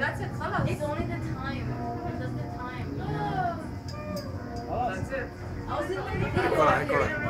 that's a خلاص. It's only the time. It's just the time. Oh. That's it. I was in the eccola.